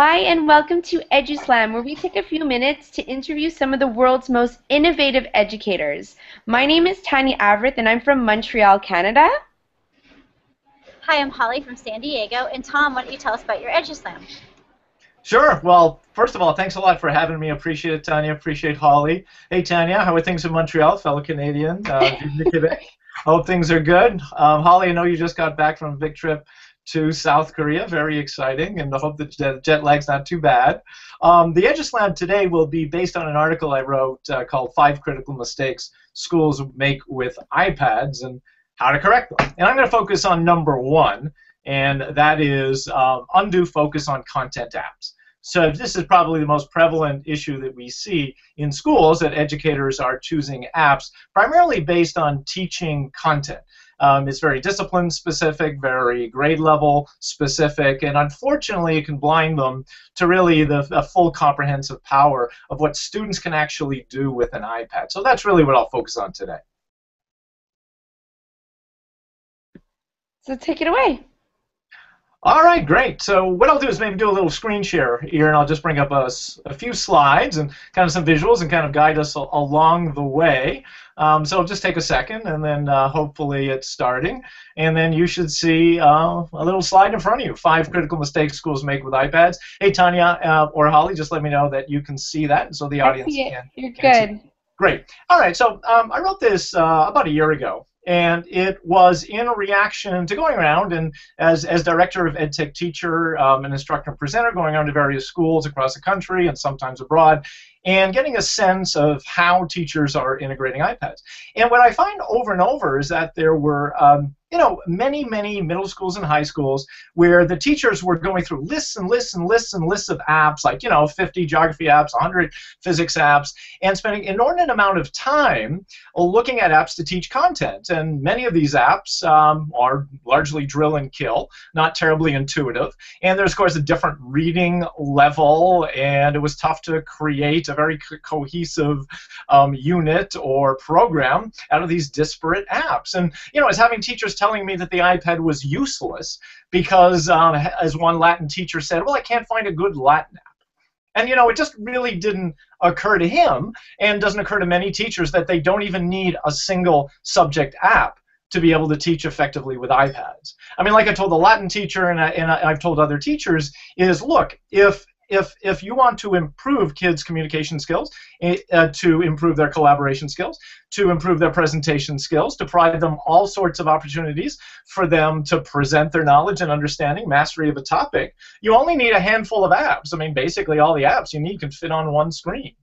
Hi, and welcome to EduSlam, where we take a few minutes to interview some of the world's most innovative educators. My name is Tanya Avrith, and I'm from Montreal, Canada. Hi, I'm Holly from San Diego. And Tom, why don't you tell us about your EduSlam? Sure. Well, first of all, thanks a lot for having me. Appreciate it, Tanya. Appreciate Holly. Hey, Tanya, how are things in Montreal, fellow Canadian? Uh, Hope things are good. Um, Holly, I know you just got back from a big trip to South Korea. Very exciting, and I hope that the jet lag's not too bad. Um, the EduSlam today will be based on an article I wrote uh, called Five Critical Mistakes Schools Make with iPads and How to Correct Them. And I'm going to focus on number one, and that is um, undue focus on content apps. So this is probably the most prevalent issue that we see in schools that educators are choosing apps primarily based on teaching content. Um, it's very discipline specific, very grade level specific, and unfortunately, it can blind them to really the, the full comprehensive power of what students can actually do with an iPad. So that's really what I'll focus on today. So take it away. All right, great. So what I'll do is maybe do a little screen share here, and I'll just bring up a, a few slides and kind of some visuals and kind of guide us along the way. Um, so just take a second, and then uh, hopefully it's starting. And then you should see uh, a little slide in front of you, five critical mistakes schools make with iPads. Hey, Tanya uh, or Holly, just let me know that you can see that, so the audience can. You're can good. Great. All right, so um, I wrote this uh, about a year ago and it was in a reaction to going around and as, as director of EdTech teacher, um, an instructor and presenter, going around to various schools across the country and sometimes abroad, and getting a sense of how teachers are integrating iPads. And what I find over and over is that there were um, you know, many, many middle schools and high schools where the teachers were going through lists and lists and lists and lists of apps, like, you know, 50 geography apps, 100 physics apps, and spending an inordinate amount of time looking at apps to teach content. And many of these apps um, are largely drill and kill, not terribly intuitive. And there's, of course, a different reading level, and it was tough to create a very co cohesive um, unit or program out of these disparate apps. And, you know, as having teachers telling me that the iPad was useless because, um, as one Latin teacher said, well, I can't find a good Latin app. And you know, it just really didn't occur to him, and doesn't occur to many teachers that they don't even need a single subject app to be able to teach effectively with iPads. I mean, like I told the Latin teacher, and, I, and I've told other teachers, is look, if if if you want to improve kids' communication skills, eh, uh, to improve their collaboration skills, to improve their presentation skills, to provide them all sorts of opportunities for them to present their knowledge and understanding, mastery of a topic, you only need a handful of apps. I mean, basically all the apps you need can fit on one screen.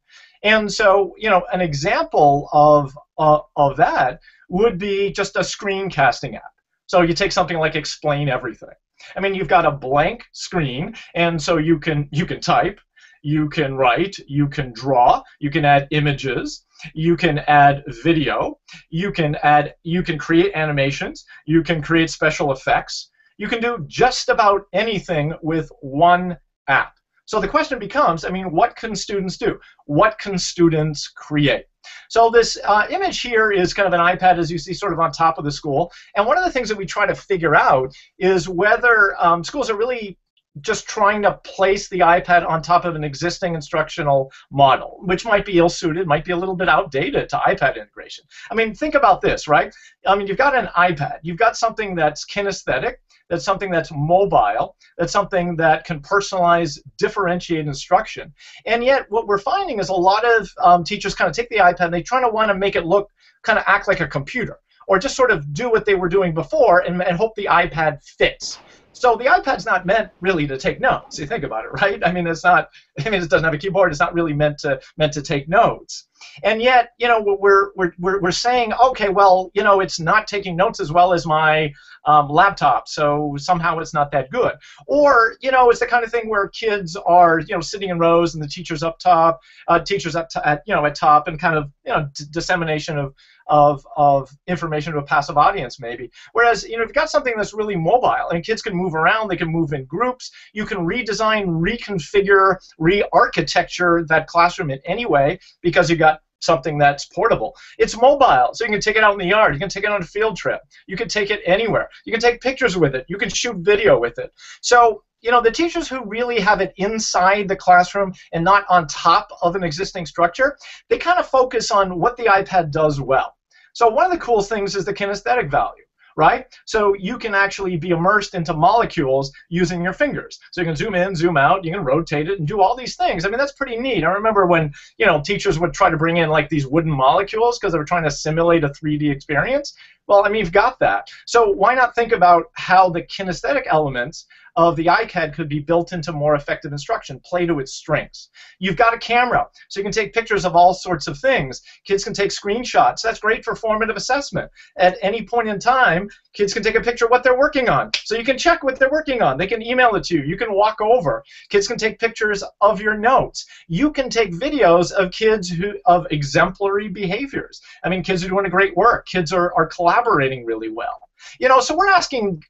And so, you know, an example of uh, of that would be just a screencasting app. So you take something like Explain Everything I mean, you've got a blank screen, and so you can you can type, you can write, you can draw, you can add images, you can add video, you can add you can create animations, you can create special effects. You can do just about anything with one app. So the question becomes, I mean, what can students do? What can students create? So this uh, image here is kind of an iPad, as you see, sort of on top of the school. And one of the things that we try to figure out is whether um, schools are really just trying to place the iPad on top of an existing instructional model, which might be ill-suited, might be a little bit outdated to iPad integration. I mean, think about this, right? I mean, you've got an iPad, you've got something that's kinesthetic, that's something that's mobile, that's something that can personalize, differentiate instruction. And yet, what we're finding is a lot of um, teachers kind of take the iPad and they try to want to make it look, kind of act like a computer, or just sort of do what they were doing before and, and hope the iPad fits. So the iPad's not meant really to take notes. You think about it, right? I mean, it's not. I mean, it doesn't have a keyboard. It's not really meant to meant to take notes. And yet, you know, we're we're we're, we're saying, okay, well, you know, it's not taking notes as well as my um, laptop, so somehow it's not that good. Or, you know, it's the kind of thing where kids are, you know, sitting in rows and the teacher's up top, uh, teachers at, at you know at top, and kind of you know dissemination of of, of information to a passive audience maybe. Whereas you know if you've got something that's really mobile and kids can move around, they can move in groups, you can redesign, reconfigure, re-architecture that classroom in any way because you've got something that's portable. It's mobile, so you can take it out in the yard. You can take it on a field trip. You can take it anywhere. You can take pictures with it. You can shoot video with it. So you know, the teachers who really have it inside the classroom and not on top of an existing structure, they kind of focus on what the iPad does well. So one of the cool things is the kinesthetic value right? So you can actually be immersed into molecules using your fingers. So you can zoom in, zoom out, you can rotate it, and do all these things. I mean, that's pretty neat. I remember when you know teachers would try to bring in like these wooden molecules because they were trying to simulate a 3D experience. Well, I mean, you've got that. So why not think about how the kinesthetic elements of the iPad could be built into more effective instruction, play to its strengths. You've got a camera, so you can take pictures of all sorts of things. Kids can take screenshots. That's great for formative assessment. At any point in time, kids can take a picture of what they're working on. So you can check what they're working on. They can email it to you. You can walk over. Kids can take pictures of your notes. You can take videos of kids who of exemplary behaviors. I mean, kids are doing great work. Kids are, are collaborating really well. You know, so we're asking,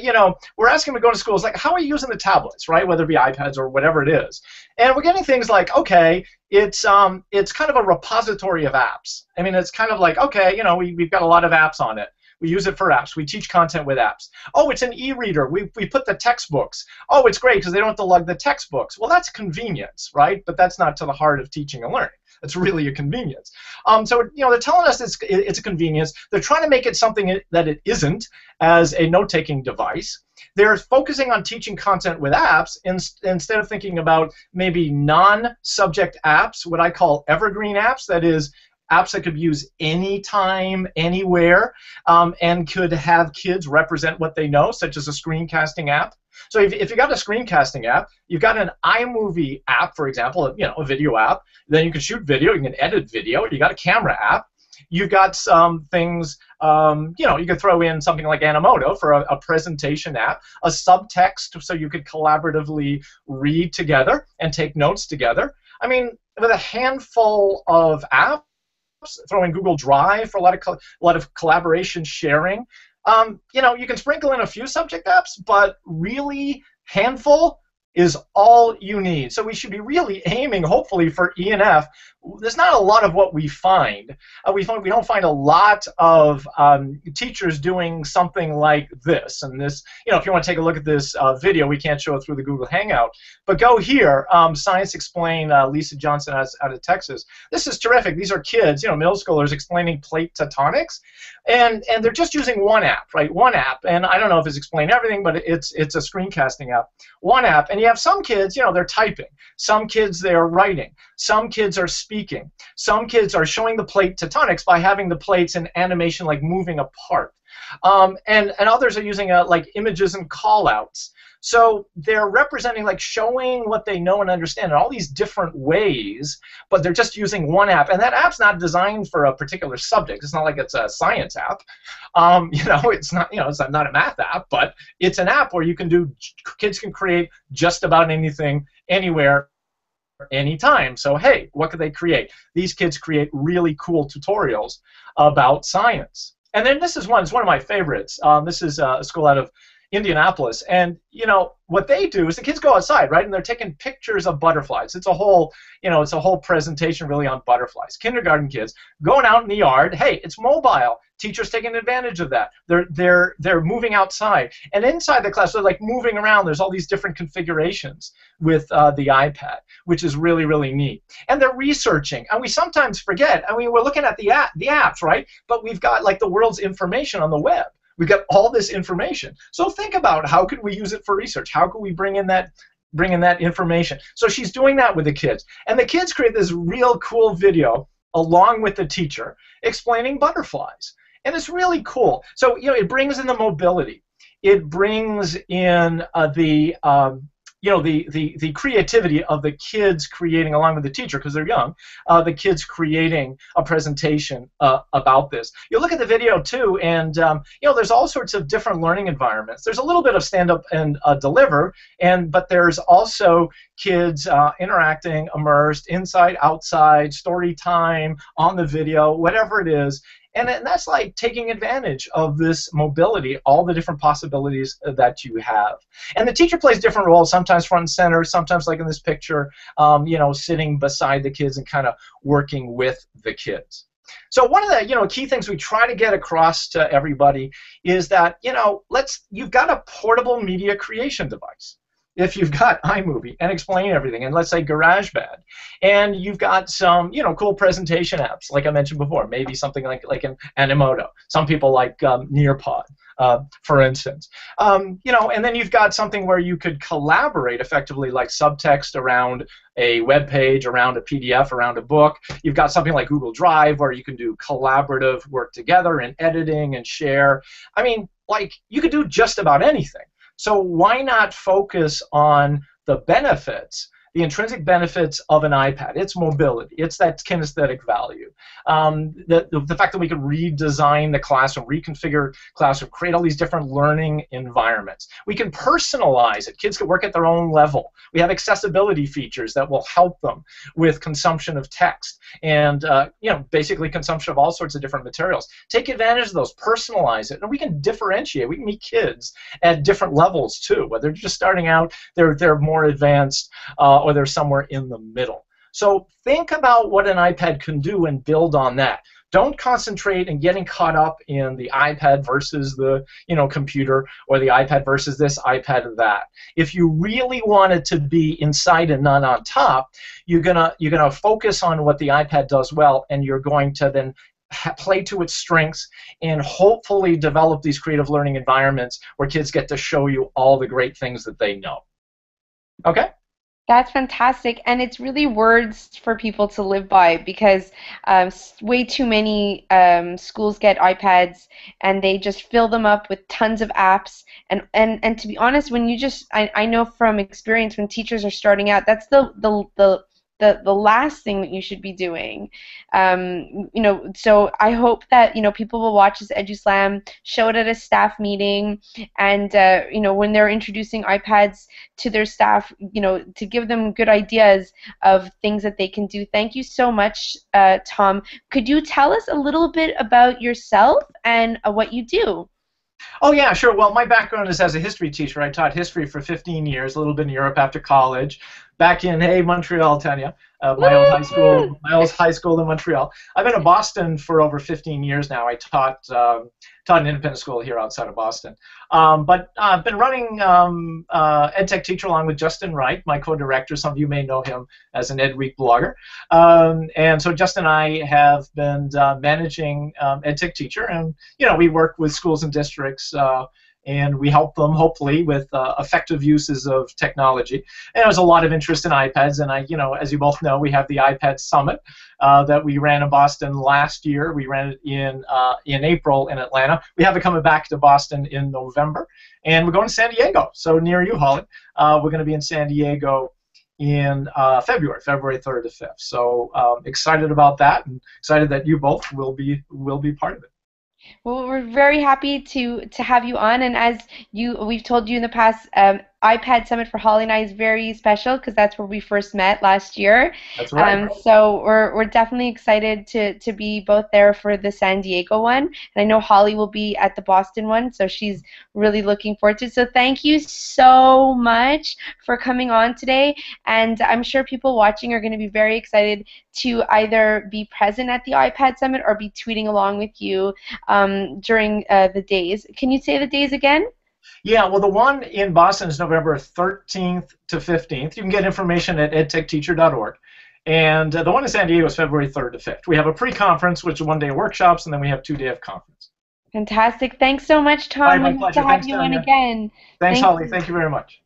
you know, we're asking to go to schools like, how are you using the tablets, right? Whether it be iPads or whatever it is, and we're getting things like, okay, it's um, it's kind of a repository of apps. I mean, it's kind of like, okay, you know, we we've got a lot of apps on it. We use it for apps. We teach content with apps. Oh, it's an e-reader. We, we put the textbooks. Oh, it's great because they don't have to lug the textbooks. Well, that's convenience, right? But that's not to the heart of teaching and learning. It's really a convenience. Um, so you know they're telling us it's it's a convenience. They're trying to make it something that it isn't as a note-taking device. They're focusing on teaching content with apps in, instead of thinking about maybe non-subject apps, what I call evergreen apps. That is apps that could be used anytime, anywhere, um, and could have kids represent what they know, such as a screencasting app. So if, if you got a screencasting app, you've got an iMovie app, for example, you know, a video app. Then you can shoot video, you can edit video. You got a camera app. You've got some things, um, you know, you could throw in something like Animoto for a, a presentation app, a subtext so you could collaboratively read together and take notes together. I mean, with a handful of apps, throw in Google Drive for a lot of a lot of collaboration sharing. Um, you know, you can sprinkle in a few subject apps, but really handful is all you need. So we should be really aiming, hopefully, for ENF. There's not a lot of what we find. Uh, we find we don't find a lot of um, teachers doing something like this. And this, you know, if you want to take a look at this uh, video, we can't show it through the Google Hangout, but go here. Um, Science Explain, uh, Lisa Johnson out, out of Texas. This is terrific. These are kids, you know, middle schoolers explaining plate tectonics, and and they're just using one app, right? One app, and I don't know if it's explaining everything, but it's it's a screencasting app. One app, and you have some kids, you know, they're typing. Some kids, they are writing. Some kids are speaking. Some kids are showing the plate tectonics by having the plates in animation like moving apart. Um, and, and others are using uh, like images and callouts. So they're representing, like showing what they know and understand in all these different ways, but they're just using one app. And that app's not designed for a particular subject. It's not like it's a science app. Um, you know, it's not, you know, it's not a math app, but it's an app where you can do, kids can create just about anything, anywhere, anytime. So hey, what could they create? These kids create really cool tutorials about science. And then this is one, it's one of my favorites. Um, this is uh, a school out of Indianapolis. And you know what they do is the kids go outside, right, and they're taking pictures of butterflies. It's a whole, you know, it's a whole presentation really on butterflies. Kindergarten kids going out in the yard. Hey, it's mobile. Teachers taking advantage of that. They're they're they're moving outside, and inside the class they're like moving around. There's all these different configurations with uh, the iPad, which is really really neat. And they're researching, and we sometimes forget. I mean, we're looking at the app, the apps, right? But we've got like the world's information on the web. We've got all this information. So think about how could we use it for research? How could we bring in that bring in that information? So she's doing that with the kids. And the kids create this real cool video along with the teacher explaining butterflies. And it's really cool. So you know, it brings in the mobility. It brings in uh, the um, you know the, the the creativity of the kids creating along with the teacher because they're young uh, the kids creating a presentation uh, about this. You look at the video too and um, you know there's all sorts of different learning environments. There's a little bit of stand up and uh, deliver and but there's also kids uh, interacting immersed inside outside story time on the video whatever it is And, that's like taking advantage of this mobility, all the different possibilities that you have. And the teacher plays different roles, sometimes front and center, sometimes like in this picture, um, you know, sitting beside the kids and kind of working with the kids. So one of the you know key things we try to get across to everybody is that you know let's you've got a portable media creation device if you've got iMovie and explain everything, and let's say GarageBand, and you've got some, you know, cool presentation apps, like I mentioned before, maybe something like like an Animoto. Some people like um, Nearpod, uh, for instance. Um, you know, and then you've got something where you could collaborate effectively, like subtext around a web page, around a PDF, around a book. You've got something like Google Drive where you can do collaborative work together and editing and share. I mean, like you could do just about anything. So why not focus on the benefits the intrinsic benefits of an iPad, its mobility, it's that kinesthetic value, um, the, the, fact that we could redesign the classroom, reconfigure classroom, create all these different learning environments. We can personalize it. Kids can work at their own level. We have accessibility features that will help them with consumption of text and uh, you know basically consumption of all sorts of different materials. Take advantage of those, personalize it, and we can differentiate. We can meet kids at different levels too. Whether they're just starting out, they're they're more advanced. Uh, or they're somewhere in the middle. So think about what an iPad can do and build on that. Don't concentrate in getting caught up in the iPad versus the you know computer or the iPad versus this iPad and that. If you really want it to be inside and not on top, you're gonna you're gonna focus on what the iPad does well, and you're going to then play to its strengths and hopefully develop these creative learning environments where kids get to show you all the great things that they know. Okay? That's fantastic, and it's really words for people to live by because um, way too many um, schools get iPads and they just fill them up with tons of apps. And, and, and to be honest, when you just I, I know from experience when teachers are starting out, that's the the, the the, the last thing that you should be doing. Um, you know, so I hope that you know people will watch this EduSlam, show it at a staff meeting, and uh, you know when they're introducing iPads to their staff, you know, to give them good ideas of things that they can do. Thank you so much, uh, Tom. Could you tell us a little bit about yourself and uh, what you do? Oh yeah, sure. Well, my background is as a history teacher. I taught history for 15 years, a little bit in Europe after college back in hey Montreal, Tanya, uh, my old high school, my old high school in Montreal. I've been in Boston for over 15 years now. I taught um, taught an independent school here outside of Boston. Um, but uh, I've been running um, uh, EdTech Teacher along with Justin Reich, my co-director. Some of you may know him as an EdWeek blogger. Um, and so Justin and I have been uh, managing um, EdTech Teacher, and you know we work with schools and districts uh, and we help them hopefully with uh, effective uses of technology. And there's a lot of interest in iPads, and I, you know, as you both know, we have the iPad Summit uh, that we ran in Boston last year. We ran it in uh, in April in Atlanta. We have it coming back to Boston in November, and we're going to San Diego, so near you, Holly. Uh, we're going to be in San Diego in uh, February, February 3rd to 5th. So um, excited about that, and excited that you both will be will be part of it. Well, we're very happy to to have you on, and as you we've told you in the past, um, iPad Summit for Holly and I is very special because that's where we first met last year. That's right. Um, so we're, we're definitely excited to, to be both there for the San Diego one. And I know Holly will be at the Boston one, so she's really looking forward to it. So thank you so much for coming on today. And I'm sure people watching are going to be very excited to either be present at the iPad Summit or be tweeting along with you um, during uh, the days. Can you say the days again? Yeah, well, the one in Boston is November 13th to 15th. You can get information at edtechteacher.org. And uh, the one in San Diego is February 3rd to 5th. We have a pre-conference, which is one day of workshops, and then we have two day of conference. Fantastic. Thanks so much, Tom. Hi, my pleasure. to have Thanks, you on again. Thanks, Thank Holly. You. Thank you very much.